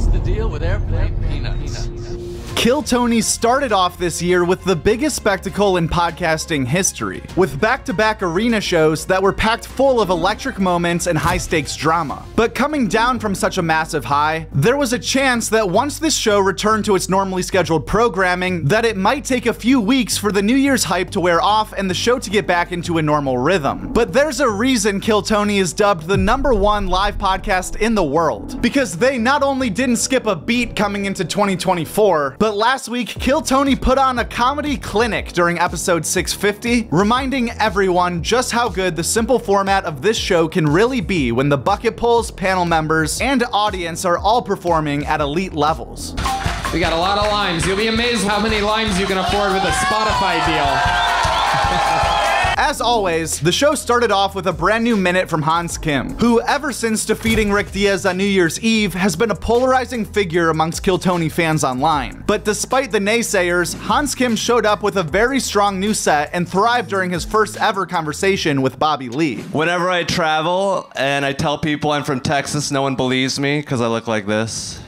What's the deal with airplane peanuts? Kill Tony started off this year with the biggest spectacle in podcasting history, with back to back arena shows that were packed full of electric moments and high stakes drama. But coming down from such a massive high, there was a chance that once this show returned to its normally scheduled programming, that it might take a few weeks for the New Year's hype to wear off and the show to get back into a normal rhythm. But there's a reason Kill Tony is dubbed the number one live podcast in the world, because they not only didn't skip a beat coming into 2024, but last week, Kill Tony put on a comedy clinic during episode 650, reminding everyone just how good the simple format of this show can really be when the bucket pulls, panel members, and audience are all performing at elite levels. We got a lot of limes. You'll be amazed how many limes you can afford with a Spotify deal. As always, the show started off with a brand new minute from Hans Kim, who, ever since defeating Rick Diaz on New Year's Eve, has been a polarizing figure amongst Kill Tony fans online. But despite the naysayers, Hans Kim showed up with a very strong new set and thrived during his first ever conversation with Bobby Lee. Whenever I travel and I tell people I'm from Texas, no one believes me because I look like this.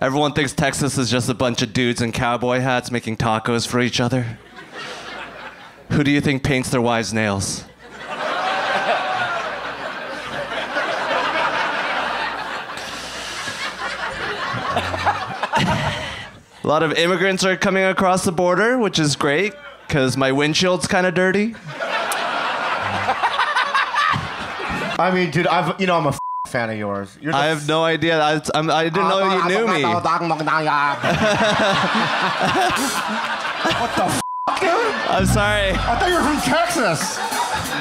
Everyone thinks Texas is just a bunch of dudes in cowboy hats making tacos for each other. Who do you think paints their wives' nails? A lot of immigrants are coming across the border, which is great because my windshield's kind of dirty. I mean, dude, I've you know I'm a f- fan of yours. You're I have no idea. I, I'm, I didn't know you knew me. what the f-? I'm sorry. I thought you were from Texas.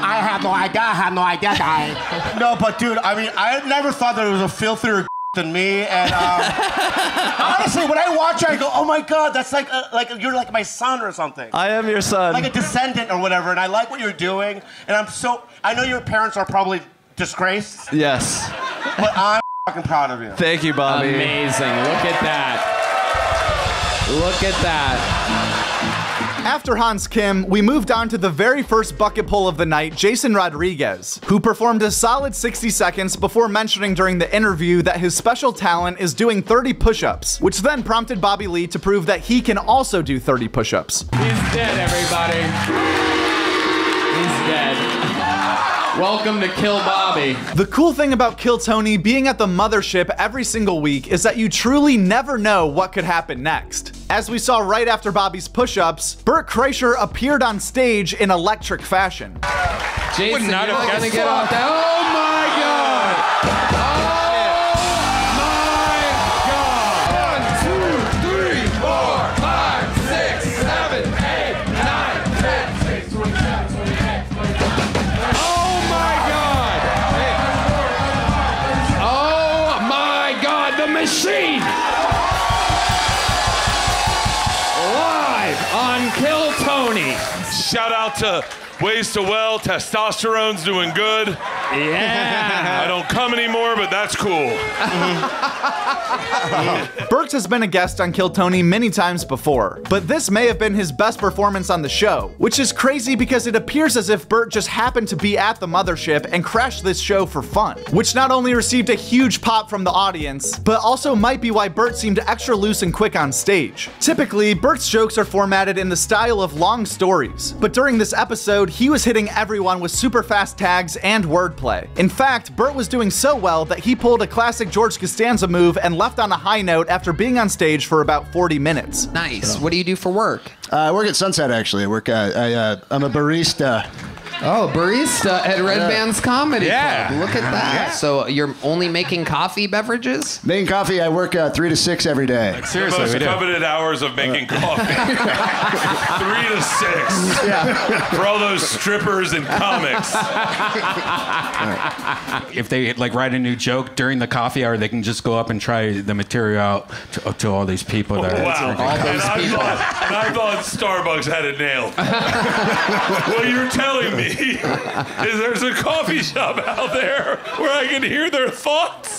I have no idea. I have no idea, guy. no, but dude, I mean, I never thought there was a filthier than me. And um, honestly, when I watch you, I go, "Oh my god, that's like uh, like you're like my son or something." I am your son. like a descendant or whatever. And I like what you're doing. And I'm so. I know your parents are probably disgraced, yes. but I'm fucking proud of you. Thank you, Bobby. Amazing. Look at that. Look at that. After Hans Kim, we moved on to the very first bucket pull of the night, Jason Rodriguez, who performed a solid 60 seconds before mentioning during the interview that his special talent is doing 30 push ups, which then prompted Bobby Lee to prove that he can also do 30 push ups. He's dead, everybody. He's dead. Welcome to Kill Bobby. The cool thing about Kill Tony being at the mothership every single week is that you truly never know what could happen next. As we saw right after Bobby's push ups, Bert Kreischer appeared on stage in electric fashion. Jason, not you're have gonna get off that. Oh my Kill Tony. Shout out to Ways to Well. Testosterone's doing good. Yeah. I don't come anymore, but that's cool. Burks has been a guest on Kill Tony many times before, but this may have been his best performance on the show, which is crazy because it appears as if Bert just happened to be at the mothership and crashed this show for fun, which not only received a huge pop from the audience, but also might be why Bert seemed extra loose and quick on stage. Typically, Bert's jokes are formatted in the style of long stories, but during this episode, he was hitting everyone with super fast tags and wordplay. In fact, Bert was doing so well that he pulled a classic George Costanza move and left on a high note after being on stage for about 40 minutes. Nice. What do you do for work? Uh, I work at Sunset actually. I work. Uh, I, uh, I'm a barista. Oh, barista at Redban's Comedy Yeah. Club. Look at that. So you're only making coffee beverages? Making coffee. I work uh, three to six every day. Seriously, the most coveted hours of making coffee. Three to six. Yeah. For all those strippers and comics. if they like write a new joke during the coffee hour, they can just go up and try the material out to, to all these people that Wow. are All And those I thought, and I thought Starbucks had it nailed. well, you're telling me is there's a coffee shop out there where I can hear their thoughts.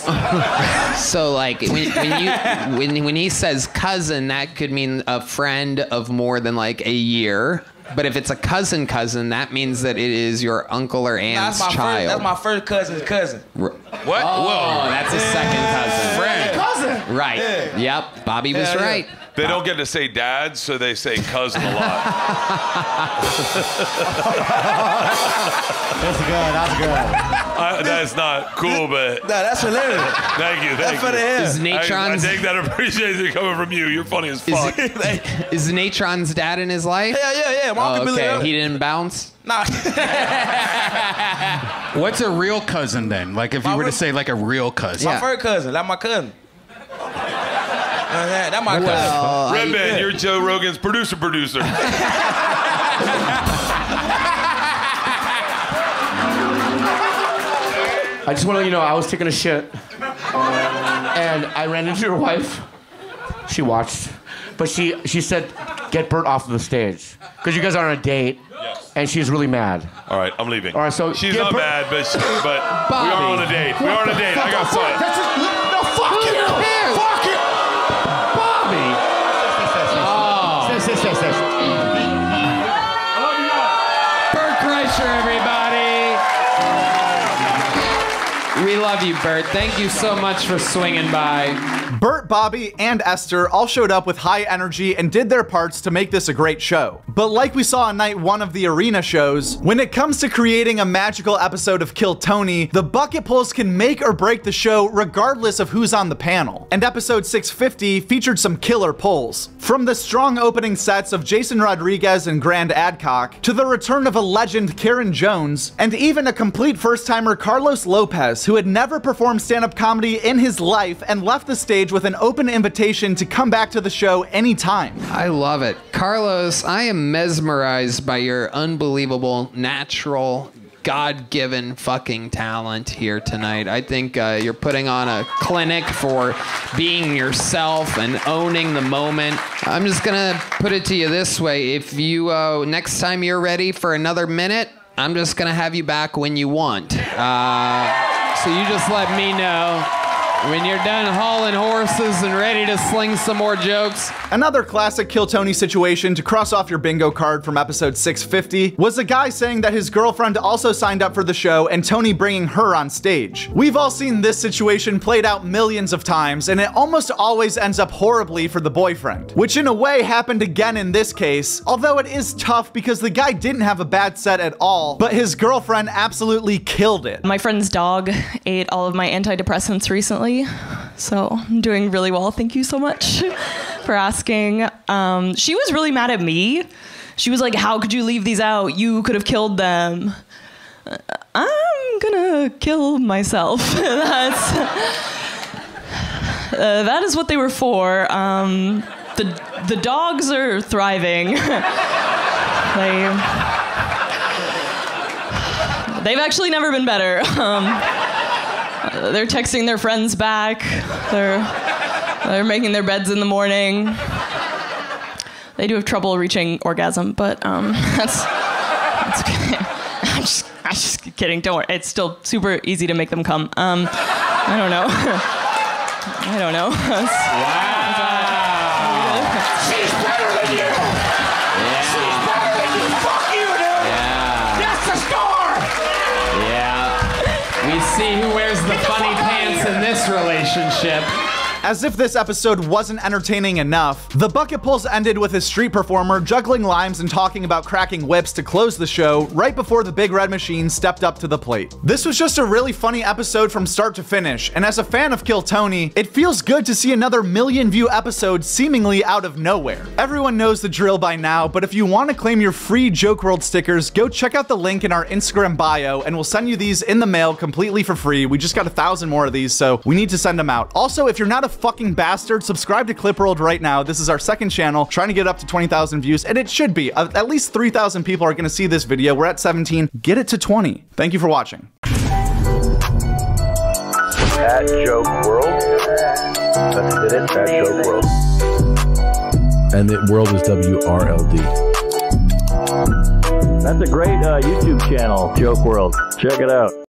So like when, when you when when he says cousin, that could mean a friend of more than like a year. But if it's a cousin cousin, that means that it is your uncle or aunt's That's my child. first. That's my first cousin's cousin. R- What? Oh, that's a second cousin. Friend. Cousin. Right. Yep. Bobby was Yeah, yeah. Right. They don't get to say dad, so they say cousin a lot. That's good. That's good. I, that's not cool, but Nah, that's hilarious. thank you. Thank That's for the you. him. Is I, I Natron's take that appreciation coming from you. You're funny as fuck. is Natron's dad in his life? Yeah, yeah, yeah. My Oh, uncle Billy. okay. He didn't bounce. Nah. What's a real cousin then? Like if you My were to real- say like a real cousin. My Yeah. first cousin. That's my cousin. Uh, yeah, that's my cousin. Well, Red I- Man, you're Joe Rogan's producer producer. I just want to let you know I was taking a shit, and I ran into your wife. She watched, but she she said, "Get Bert off of the stage," because you guys are on a date, and she's really mad. All right, I'm leaving. All right, so she's get not Bert- bad, but she, but we are on a date. We are on a date. I got Fuck, fun. That's just, no, fuck you. Fuck you. Stay, stay, stay, stay. Bert Kreischer, everybody. We love you, Bert. Thank you so much for swinging by. Bert, Bobby, and Esther all showed up with high energy and did their parts to make this a great show. But like we saw on night one of the arena shows, when it comes to creating a magical episode of Kill Tony, the bucket pulls can make or break the show regardless of who's on the panel. And episode 650 featured some killer pulls. From the strong opening sets of Jason Rodriguez and Grand Adcock, to the return of a legend Karen Jones, and even a complete first timer Carlos Lopez, who had never performed stand up comedy in his life and left the stage with an open invitation to come back to the show anytime. I love it. Carlos, I am mesmerized by your unbelievable natural God given fucking talent here tonight. I think uh, you're putting on a clinic for being yourself and owning the moment. I'm just gonna put it to you this way if you, uh, next time you're ready for another minute, I'm just gonna have you back when you want. Uh, so you just let me know when you're done hauling horses and ready to sling some more jokes. Another classic Kill Tony situation to cross off your bingo card from episode 650 was a guy saying that his girlfriend also signed up for the show and Tony bringing her on stage. We've all seen this situation played out millions of times and it almost always ends up horribly for the boyfriend, which in a way happened again in this case, although it is tough because the guy didn't have a bad set at all, but his girlfriend absolutely killed it. My friend's dog ate all of my antidepressants recently, so I'm doing really well. Thank you so much for asking. Um, she was really mad at me. She was like, How could you leave these out? You could have killed them. Uh, I'm gonna kill myself. That's. Uh, that is what they were for. Um, the, the dogs are thriving. they. They've actually never been better. Um, uh, they're texting their friends back. They're they're making their beds in the morning. They do have trouble reaching orgasm, but um, that's that's okay. I'm just I'm just kidding. Don't worry. It's still super easy to make them come. Um, I don't know. I don't know. wow. She's better than you. We see who wears the funny pants in this relationship. As if this episode wasn't entertaining enough, the bucket pulls ended with a street performer juggling limes and talking about cracking whips to close the show right before the big red machine stepped up to the plate. This was just a really funny episode from start to finish, and as a fan of Kill Tony, it feels good to see another million view episode seemingly out of nowhere. Everyone knows the drill by now, but if you want to claim your free Joke World stickers, go check out the link in our Instagram bio and we'll send you these in the mail completely for free. We just got a thousand more of these, so we need to send them out. Also, if you're not a fucking bastard, subscribe to Clip WRLD right now. This is our second channel, trying to get up to 20,000 views, and it should be. Uh, At least 3,000 people are going to see this video. We're at 17. Get it to 20. Thank you for watching. At Joke World. That's it, at Joke World. And the world is WRLD. That's a great uh, YouTube channel, Joke World. Check it out.